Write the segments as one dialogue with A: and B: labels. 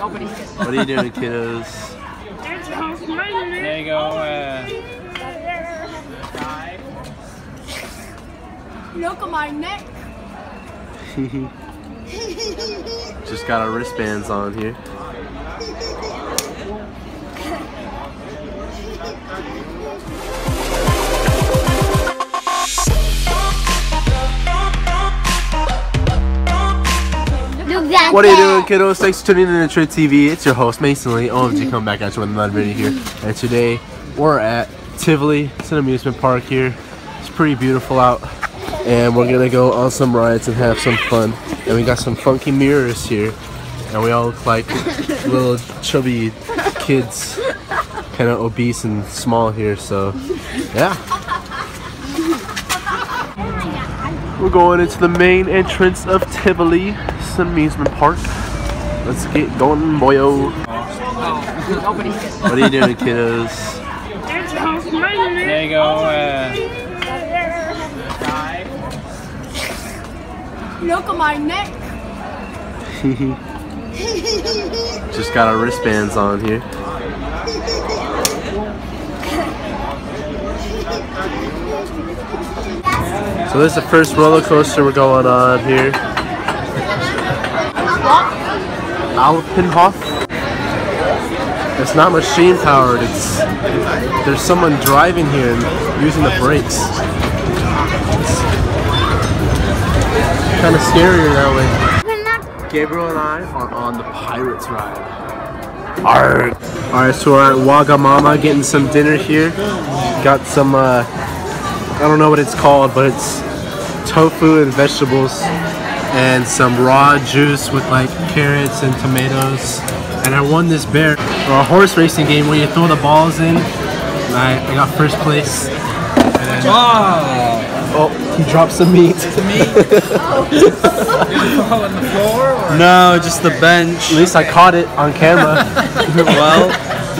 A: Nobody's good.
B: What are you doing, kiddos?
C: There you go. Uh,
D: Look at my neck.
B: Just got our wristbands on here. What are you doing, kiddos? Thanks for tuning in to Trid TV. It's your host, Mason Lee. Oh, OMG, come back at you with another video here. And today, we're at Tivoli. It's an amusement park here. It's pretty beautiful out. And we're gonna go on some rides and have some fun. And we got some funky mirrors here. And we all look like little chubby kids. Kind of obese and small here, so yeah. We're going into the main entrance of Tivoli. It's an amusement park. Let's get going, boyo.
A: Nobody's.
B: What are you doing, kiddos?
C: there you go. Uh,
D: Look at my neck.
B: Just got our wristbands on here. So this is the first roller coaster we're going on here. Alpenhof. It's not machine powered. It's there's someone driving here and using the brakes. Kind of scarier that way. Gabriel and I are on the Pirates ride. Alright, so we're at Wagamama getting some dinner here. Got some, uh, I don't know what it's called, but it's tofu and vegetables and some raw juice with like carrots and tomatoes. And I won this bear, or a horse racing game where you throw the balls in. And I, I got first place. And then,
C: oh,
B: oh, he dropped some meat.
C: to me. fall on the floor. Or?
E: No, just the bench.
B: At least I caught it on camera.
E: well,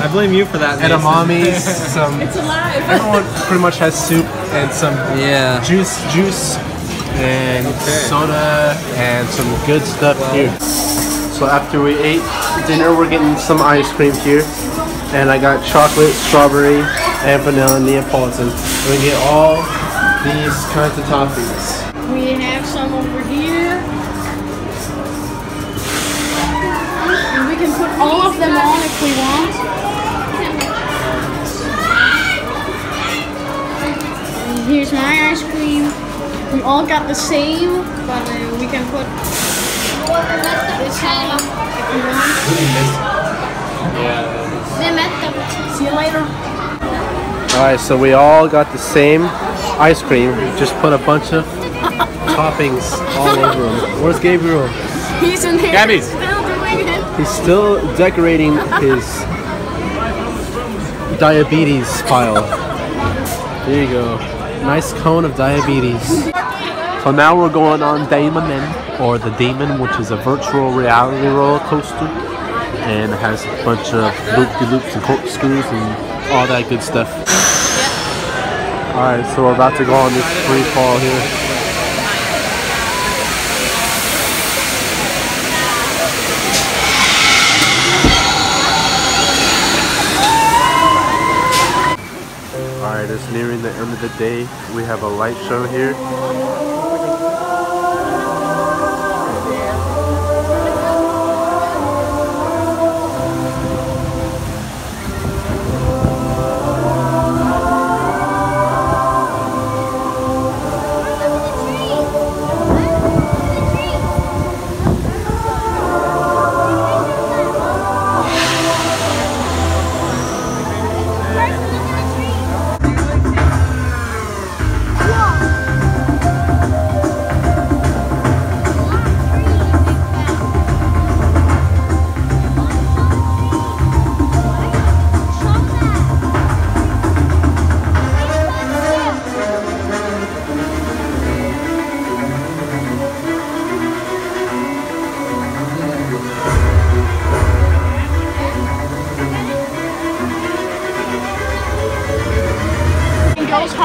E: I blame you for that. Mason.
B: edamames, some.
D: It's alive.
B: Everyone pretty much has soup and some
E: Yeah.
B: juice, juice, and soda, and some good stuff here. So after we ate dinner, we're getting some ice cream here, and I got chocolate, strawberry, and vanilla Neapolitan. We get all these kinds of toppings.
D: We have some over here. And we can put all of them on if we want. Here's my ice cream. We all got the same, but uh, we can put this on if we want. See you later.
B: Alright, so we all got the same ice cream, We just put a bunch of toppings all over them. Where's Gabriel?
D: He's in here
C: Gabby.
D: still doing it.
B: He's still decorating his diabetes pile. There you go. Nice cone of diabetes. So now we're going on Daemon, or the Demon, which is a virtual reality roller coaster. And has a bunch of loop-de-loops and corkscrews and all that good stuff. Alright, so we're about to go on this free fall here. Alright, it's nearing the end of the day. We have a light show here.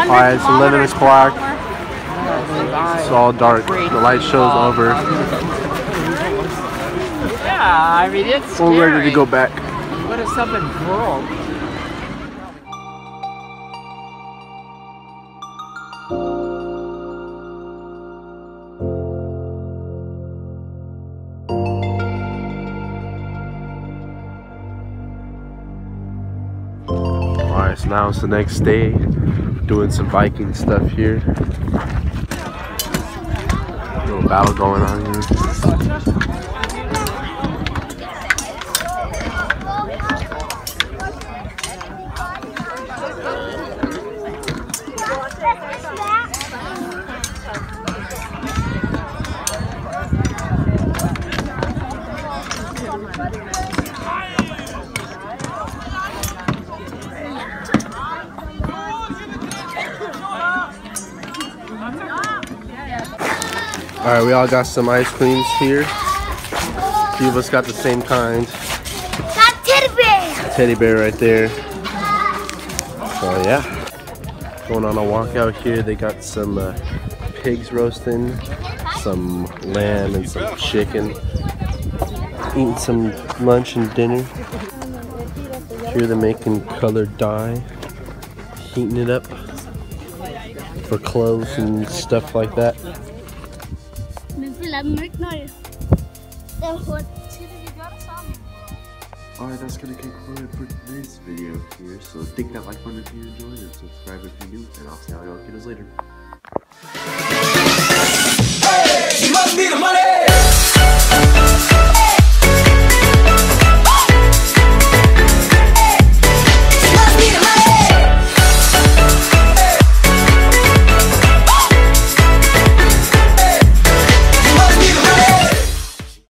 B: Alright, it's 11 o'clock. It's all dark. The light show's over.
A: I mean, it's
B: We're
A: scary.
B: ready to go back.
A: What if something broke?
B: So now it's the next day. Doing some Viking stuff here. A Little battle going on here. Alright, we all got some ice creams here. A few of us got the same kind.
F: Got teddy bear.
B: Teddy bear right there. So yeah. Going on a walk out here. They got some uh, pigs roasting, some lamb and some chicken. Eating some lunch and dinner. Here they're making colored dye. Heating it up for clothes and stuff like that.
F: Men får lade dem ikke, når det er hurtigt.
G: Alright, that's gonna conclude it for today's video here. So dig that like button if you enjoyed and subscribe if you're new, and I'll see all y'all kiddos later.